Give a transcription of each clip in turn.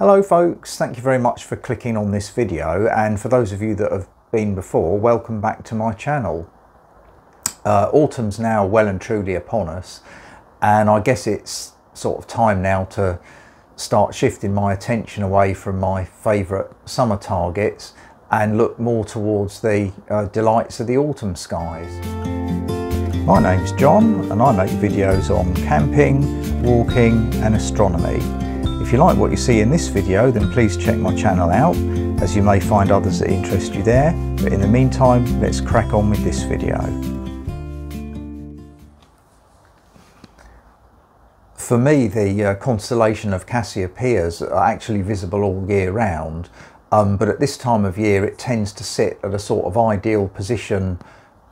Hello folks, thank you very much for clicking on this video and for those of you that have been before, welcome back to my channel. Uh, autumn's now well and truly upon us and I guess it's sort of time now to start shifting my attention away from my favourite summer targets and look more towards the uh, delights of the autumn skies. My name's John and I make videos on camping, walking and astronomy. If you like what you see in this video then please check my channel out as you may find others that interest you there but in the meantime let's crack on with this video. For me the uh, constellation of Cassiopeias are actually visible all year round um, but at this time of year it tends to sit at a sort of ideal position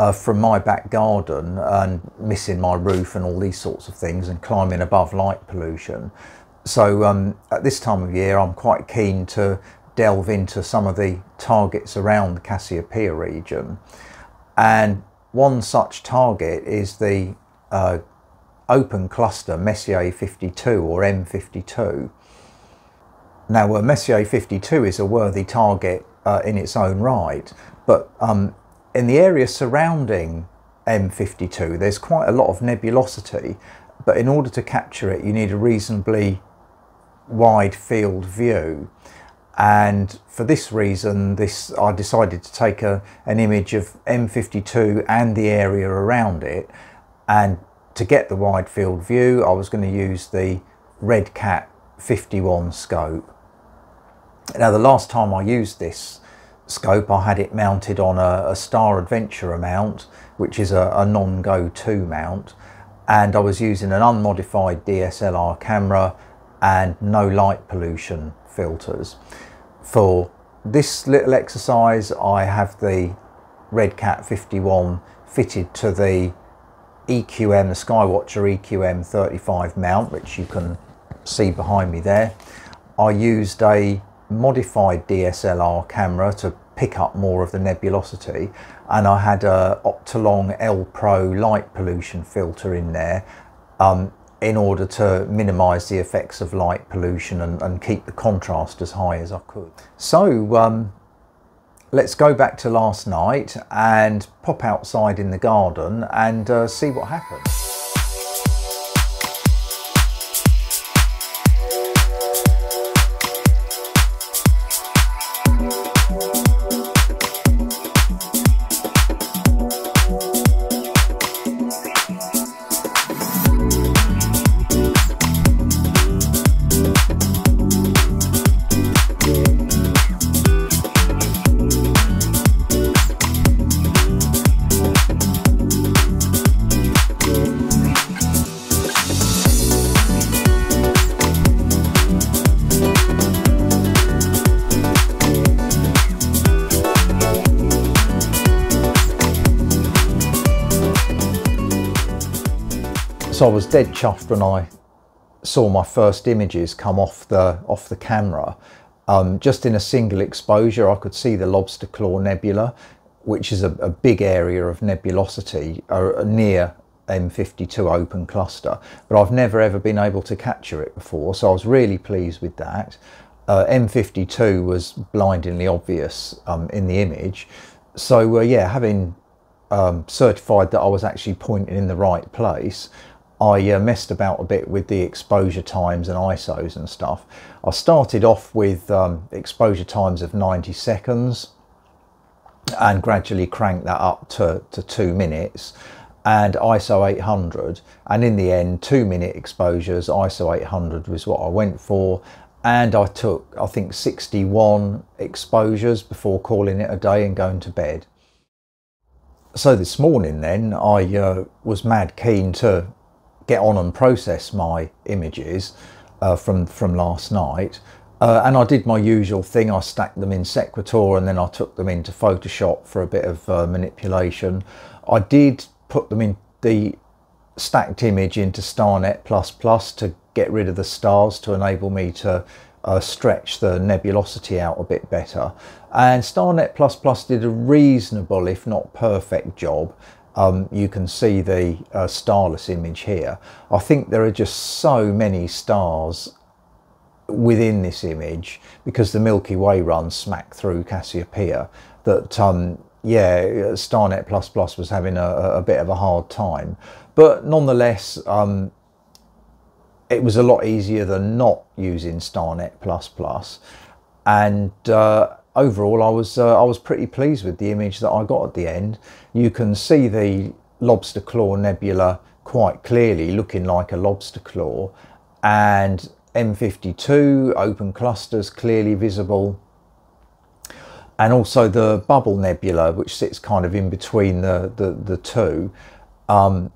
uh, from my back garden and missing my roof and all these sorts of things and climbing above light pollution. So um, at this time of year, I'm quite keen to delve into some of the targets around the Cassiopeia region. And one such target is the uh, open cluster Messier 52 or M52. Now, Messier 52 is a worthy target uh, in its own right, but um, in the area surrounding M52, there's quite a lot of nebulosity, but in order to capture it, you need a reasonably wide field view. And for this reason this I decided to take a, an image of M52 and the area around it. And to get the wide field view I was going to use the Redcat 51 scope. Now the last time I used this scope I had it mounted on a, a Star Adventurer mount which is a, a non-GoTo mount. And I was using an unmodified DSLR camera and no light pollution filters. For this little exercise I have the Redcat 51 fitted to the EQM, the Skywatcher EQM 35 mount which you can see behind me there. I used a modified DSLR camera to pick up more of the nebulosity and I had a Optolong L Pro light pollution filter in there um, in order to minimise the effects of light pollution and, and, keep the contrast as high as I could. So um, let's go back to last night and pop outside in the garden and uh, see what happens. So I was dead chuffed when I saw my first images come off the off the camera. Um, just in a single exposure, I could see the Lobster Claw Nebula, which is a, a big area of nebulosity uh, near M52 open cluster, but I've never ever been able to capture it before, so I was really pleased with that. Uh, M52 was blindingly obvious um, in the image, so uh, yeah, having um, certified that I was actually pointing in the right place, I uh, messed about a bit with the exposure times and ISOs and stuff. I started off with um, exposure times of 90 seconds and gradually cranked that up to, to two minutes and ISO 800 and in the end two minute exposures ISO 800 was what I went for and I took I think 61 exposures before calling it a day and going to bed. So this morning then I uh, was mad keen to get on and process my images uh, from, from last night. Uh, and I did my usual thing. I stacked them in Sequator and then I took them into Photoshop for a bit of uh, manipulation. I did put them in the stacked image into StarNet++ to get rid of the stars to enable me to uh, stretch the nebulosity out a bit better. And StarNet++ did a reasonable, if not perfect job um, you can see the uh, starless image here. I think there are just so many stars within this image because the Milky Way runs smack through Cassiopeia that um, yeah StarNet++ Plus was having a, a, bit of a hard time but nonetheless um, it was a lot easier than not using StarNet++ and uh, overall I was uh, I was pretty pleased with the image that I got at the end. You can see the lobster claw nebula quite clearly looking like a lobster claw and M52 open clusters clearly visible and also the bubble nebula which sits kind of in between the the, the two. Um,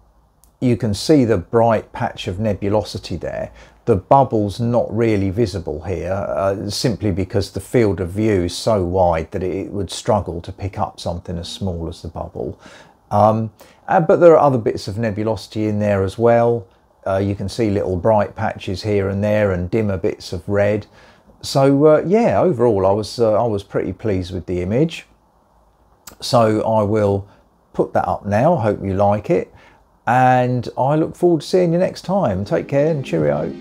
you can see the bright patch of nebulosity there the bubble's not really visible here uh, simply because the field of view is so wide that it would struggle to pick up something as small as the bubble um, uh, but there are other bits of nebulosity in there as well uh, you can see little bright patches here and there and dimmer bits of red. So uh, yeah, overall I was, uh, I was pretty pleased with the image. So I will put that up now, hope you like it. And I look forward to seeing you next time. Take care and cheerio.